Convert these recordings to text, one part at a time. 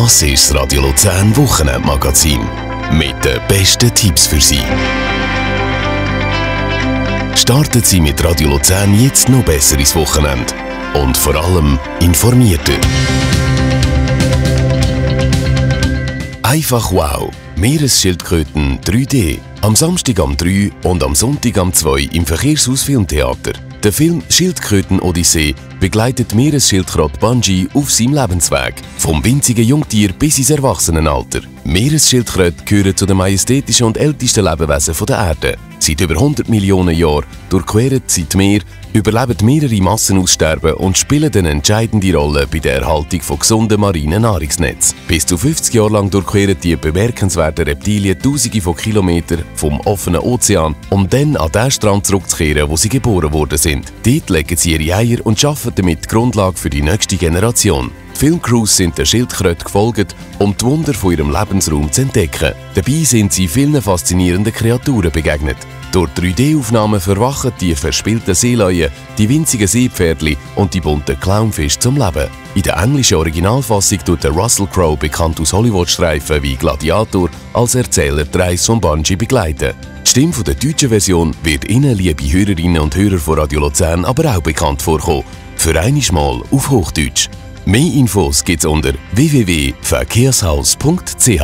Das ist das Radio Luzern Wochenendmagazin mit den besten Tipps für Sie. Starten Sie mit Radio Luzern jetzt noch besser ins Wochenende und vor allem informierter. Einfach wow! Meeresschildkröten 3D. Am Samstag am 3 und am Sonntag am 2 im Verkehrshaus Filmtheater. Der Film Schildkröten Odyssee begleitet Meeresschildkröte Bungie auf seinem Lebensweg, vom winzigen Jungtier bis ins Erwachsenenalter. Meeresschildkröten gehören zu den majestätischen und ältesten Lebewesen der Erde. Seit über 100 Millionen Jahren durchqueren sie die Meer, überleben mehrere Massenaussterben und spielen eine entscheidende Rolle bei der Erhaltung von gesunden marinen Nahrungsnetzen. Bis zu 50 Jahre lang durchqueren die bemerkenswerten Reptilien Tausende von Kilometern vom offenen Ozean, um dann an den Strand zurückzukehren, wo sie geboren worden sind. Dort legen sie ihre Eier und schaffen damit die Grundlage für die nächste Generation. Filmcrews sind der Schildkröte gefolgt, um die Wunder von ihrem Lebensraum zu entdecken. Dabei sind sie vielen faszinierenden Kreaturen begegnet. Durch 3D-Aufnahmen verwachen die verspielten Seeleuen, die winzigen Seepferdli und die bunten Clownfisch zum Leben. In der englischen Originalfassung tut der Russell Crowe, bekannt aus Hollywood-Streifen wie Gladiator, als Erzähler die von Bungie begleiten. Die Stimme der deutschen Version wird Ihnen, liebe Hörerinnen und Hörer von Radio Luzern, aber auch bekannt vorkommen. Für einiges Mal auf Hochdeutsch. Mehr Infos gibt's unter www.verkehrshaus.ch.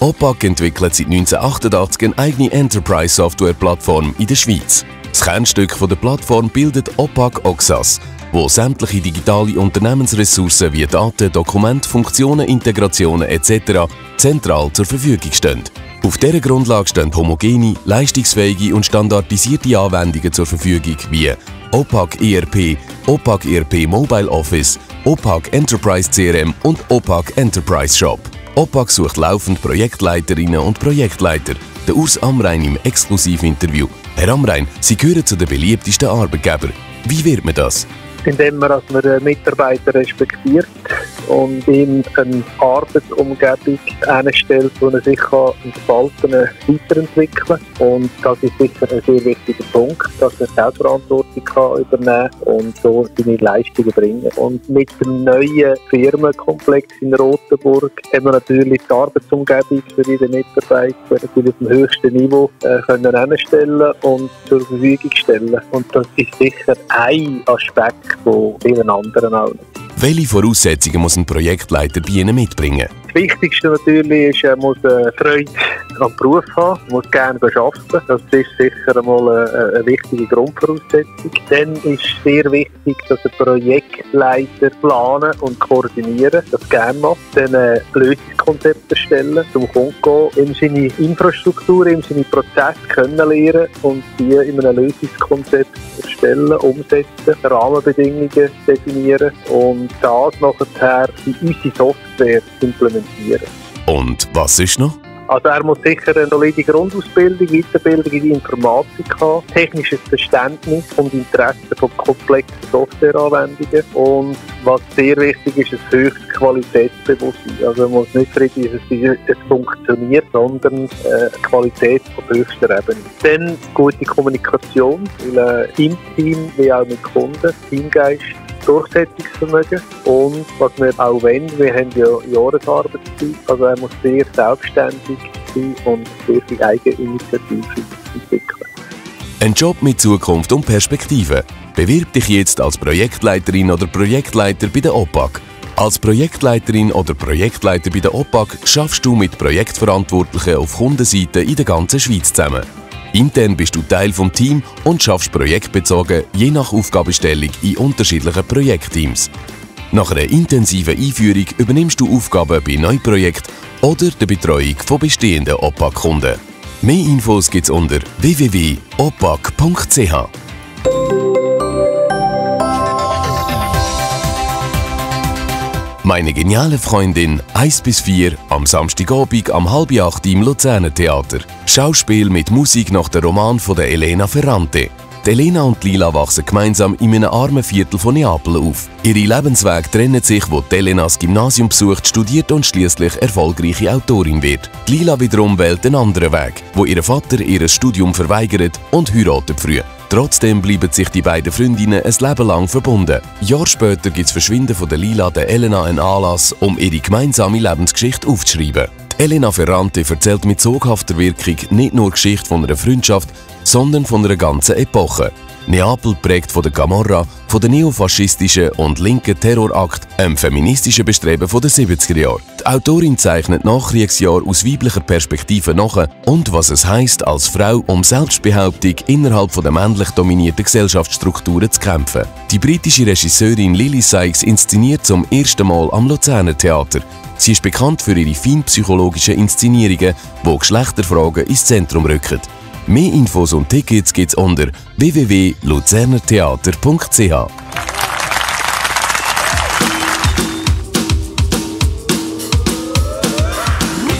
OPAC entwickelt seit 1988 eine eigene Enterprise-Software-Plattform in der Schweiz. Das Kernstück der Plattform bildet OPAC Oxas, wo sämtliche digitale Unternehmensressourcen wie Daten, Dokumente, Funktionen, Integrationen etc. zentral zur Verfügung stehen. Auf dieser Grundlage stehen homogene, leistungsfähige und standardisierte Anwendungen zur Verfügung wie OPAC ERP, OPAC ERP Mobile Office, OPAC Enterprise CRM und OPAC Enterprise Shop. OPAC sucht laufend Projektleiterinnen und Projektleiter. Der Urs Amrein im Exklusivinterview. Herr Amrein, Sie gehören zu den beliebtesten Arbeitgebern. Wie wird man das? indem man, dass man den Mitarbeiter respektiert und ihm eine Arbeitsumgebung einstellt, wo er sich entfalten weiterentwickeln kann. Und das ist sicher ein sehr wichtiger Punkt, dass er Selbstverantwortung kann übernehmen und so seine Leistungen bringen. Und mit dem neuen Firmenkomplex in Rotenburg haben wir natürlich die Arbeitsumgebung für jeden Mitarbeiter natürlich auf dem höchsten Niveau äh, können einstellen und zur Verfügung stellen. Und das ist sicher ein Aspekt von vielen anderen auch. Welche Voraussetzungen muss ein Projektleiter bei Ihnen mitbringen? Das Wichtigste natürlich ist, er muss eine Freude am Beruf haben, muss gerne arbeiten. Das ist sicher einmal eine, eine wichtige Grundvoraussetzung. Dann ist sehr wichtig, dass ein Projektleiter planen und koordinieren, das gerne macht. Dann ein Lösungskonzept erstellen, zum Kunden gehen, ihm seine Infrastruktur, ihm seine Prozesse kennenlernen und die in einem Lösungskonzept erstellen, umsetzen, Rahmenbedingungen definieren und das nachher in unsere Software implementieren. Und was ist noch? Also er muss sicher eine solide Grundausbildung, Weiterbildung in die Informatik haben, technisches Verständnis und Interesse von komplexen Softwareanwendungen und was sehr wichtig ist, ein höchstes Qualitätsbewusstsein. Also man muss nicht reden, es funktioniert, sondern äh, Qualität von höchster Ebene. Dann gute Kommunikation, weil, äh, im Team wie auch mit Kunden, Teamgeist Durchsetzungsvermögen und was wir auch wollen, wir haben ja Jahresarbeitszeit, also er muss sehr selbstständig sein und sehr viel Eigeninitiative entwickeln. Ein Job mit Zukunft und Perspektive. Bewirb dich jetzt als Projektleiterin oder Projektleiter bei der OPAC. Als Projektleiterin oder Projektleiter bei der OPAC schaffst du mit Projektverantwortlichen auf Kundenseite in der ganzen Schweiz zusammen. Intern bist du Teil vom Team und schaffst projektbezogen je nach Aufgabenstellung in unterschiedlichen Projektteams. Nach einer intensiven Einführung übernimmst du Aufgaben bei Neuprojekten oder der Betreuung von bestehenden OPAC-Kunden. Mehr Infos gibt's unter www.opac.ch. Meine geniale Freundin 1 bis 4 am Samstagabend am halb acht im Luzerner Theater. Schauspiel mit Musik nach dem Roman von der Elena Ferrante. Die Elena und Lila wachsen gemeinsam in einem armen Viertel von Neapel auf. Ihre Lebensweg trennen sich, wo die Elena das Gymnasium besucht, studiert und schließlich erfolgreiche Autorin wird. Die Lila wiederum wählt einen anderen Weg, wo ihr Vater ihr Studium verweigert und heiratet früh. Trotzdem bleiben sich die beiden Freundinnen ein Leben lang verbunden. Jahr später gibt das Verschwinden von der Lila der Elena einen Anlass, um ihre gemeinsame Lebensgeschichte aufzuschreiben. Die Elena Ferrante erzählt mit soghafter Wirkung nicht nur die Geschichte von einer Freundschaft, sondern von einer ganzen Epoche. Neapel prägt von der Camorra, von der neofaschistischen und linken Terrorakt, einem feministischen Bestreben von den 70er Jahren. Die Autorin zeichnet Nachkriegsjahr aus weiblicher Perspektive nach und was es heißt, als Frau um Selbstbehauptung innerhalb der männlich dominierten Gesellschaftsstrukturen zu kämpfen. Die britische Regisseurin Lily Sykes inszeniert zum ersten Mal am Luzerner Theater. Sie ist bekannt für ihre feinpsychologischen Inszenierungen, wo Geschlechterfragen ins Zentrum rücken. Mehr Infos und Tickets gibt's unter www.luzernertheater.ch.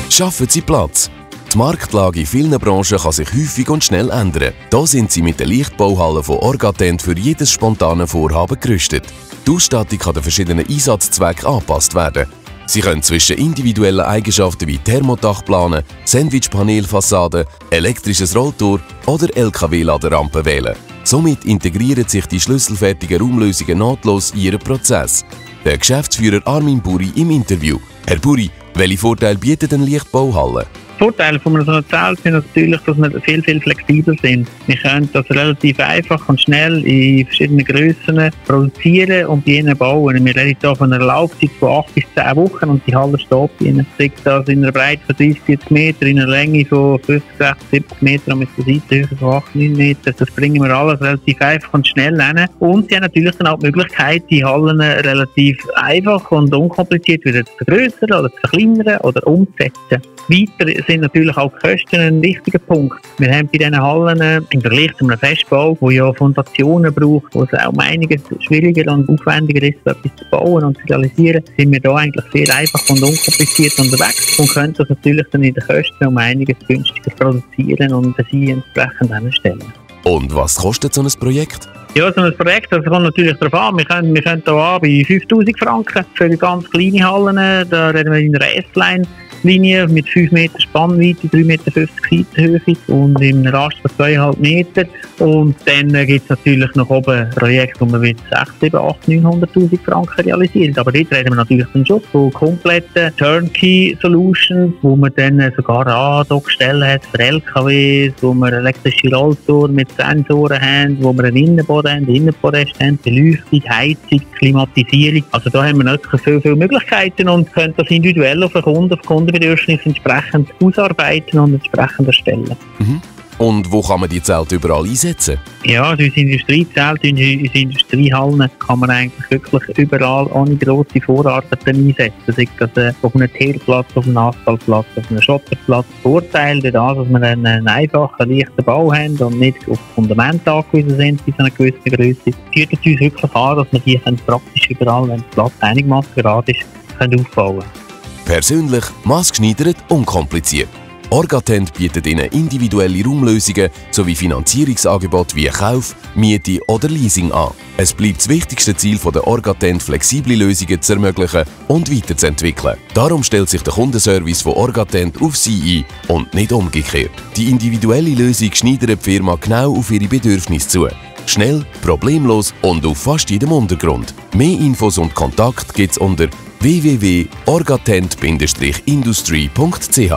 Schaffen Sie Platz. Die Marktlage in vielen Branchen kann sich häufig und schnell ändern. Da sind sie mit der Lichtbauhalle von Orgatent für jedes spontane Vorhaben gerüstet. Die Ausstattung kann den verschiedenen Einsatzzwecken angepasst werden. Sie können zwischen individuellen Eigenschaften wie Thermodachplanen, Sandwichpanelfassade, elektrisches Rolltor oder LKW-Laderampe wählen. Somit integrieren sich die schlüsselfertigen Raumlösungen nahtlos in ihren Prozess. Der Geschäftsführer Armin Buri im Interview. Herr Buri, welche Vorteile bietet eine Lichtbauhalle? Vorteile von einem Zelt sind natürlich, dass wir viel, viel flexibel sind. Wir können das relativ einfach und schnell in verschiedenen Grössen produzieren und bei ihnen bauen. Wir reden hier von einer Laufzeit von 8 bis 10 Wochen und die Halle steht bei ihnen. Sei das in einer Breite von 30, 40 Meter, in einer Länge von 50, 60, 70 Meter und mit der Seitenhöhe von 8, 9 Meter. Das bringen wir alles relativ einfach und schnell hin. Und sie haben natürlich dann auch die Möglichkeit, die Hallen relativ einfach und unkompliziert wieder zu vergrößern oder zu verkleinern oder umzusetzen. Weiter sind natürlich auch die Kosten ein wichtiger Punkt. Wir haben bei diesen Hallen äh, im Vergleich zu einem Festbau, wo ja Fondationen braucht, wo es auch um einiges schwieriger und aufwendiger ist, etwas zu bauen und zu realisieren, sind wir da eigentlich sehr einfach und unkompliziert unterwegs und können das natürlich dann in den Kosten um einiges günstiger produzieren und sie entsprechend anstellen. Und was kostet so ein Projekt? Ja, so ein Projekt, das kommt natürlich darauf an. Wir können, wir können hier an bei 5000 Franken für ganz kleine Hallen. Da reden wir in der S-Line Linie mit 5 Meter Spannweite, 3,50 Meter Seitenhöhe und im Rast von 2,5 Meter. Und dann gibt es natürlich noch oben Projekte, wo man mit 6, 7, 8, 900'000 Franken realisiert. Aber dort reden wir natürlich dann schon von kompletten Turnkey-Solutions, wo man dann sogar Andockstellen hat für LKWs, wo man elektrische Rolltouren mit Sensoren haben, wo wir einen Innenboden haben, Innenpodest haben, Beleuchtung, Heizung, Klimatisierung. Also da haben wir nicht so viele Möglichkeiten und können das individuell auf den Kunden, auf Kunden Kundenbedürfnisse entsprechend ausarbeiten und entsprechend erstellen. Mhm. Und wo kann man die Zelte überall einsetzen? Ja, also unsere Industriezelte, unsere Industriehallen kann man eigentlich wirklich überall ohne grosse Vorarbeiten einsetzen. Sei das äh, auf einem Teerplatz, auf einem Asphaltplatz, auf einem Schotterplatz. Vorteil dadurch, dass wir einen einfachen, leichten Bau haben und nicht auf Fundament angewiesen sind bis einer gewissen Größe, führt es uns wirklich an, dass wir die praktisch überall, wenn der Platz einigermaßen gerade ist, können aufbauen können. Persönlich, maßgeschneidert, unkompliziert. Orgatent bietet Ihnen individuelle Raumlösungen sowie Finanzierungsangebote wie Kauf, Miete oder Leasing an. Es bleibt das wichtigste Ziel der Orgatent, flexible Lösungen zu ermöglichen und weiterzuentwickeln. Darum stellt sich der Kundenservice von Orgatent auf Sie ein und nicht umgekehrt. Die individuelle Lösung schneidet die Firma genau auf Ihre Bedürfnisse zu. Schnell, problemlos und auf fast jedem Untergrund. Mehr Infos und Kontakt gibt es unter www.orgatent-industrie.ch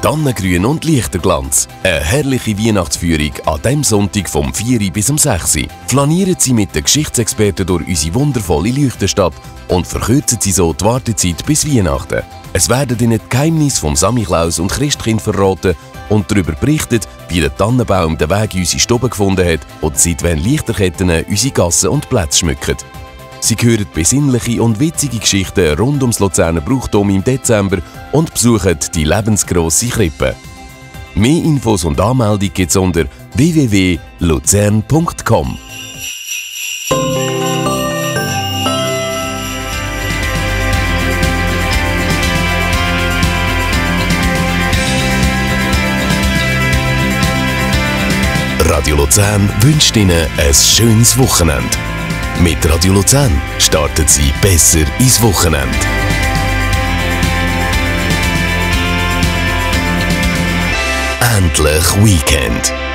Tannengrün und Lichterglanz. Eine herrliche Weihnachtsführung an diesem Sonntag vom 4 bis um 6 Uhr. Flanieren Sie mit den Geschichtsexperten durch unsere wundervolle Leuchtenstadt und verkürzen Sie so die Wartezeit bis Weihnachten. Es werden Ihnen die Geheimnisse vom Samichlaus und Christkind verraten und darüber berichtet, wie der Tannenbaum den Weg in unsere Stube gefunden hat und seit wann Lichterketten unsere Gassen und Plätze schmücken. Sie hören besinnliche und witzige Geschichten rund ums Luzerner Brauchtum im Dezember und besuchen die lebensgrosse Krippe. Mehr Infos und Anmeldung es unter www.luzern.com. Radio Luzern wünscht Ihnen ein schönes Wochenende. Mit Radio Luzern starten Sie besser ins Wochenende. Endlich Weekend.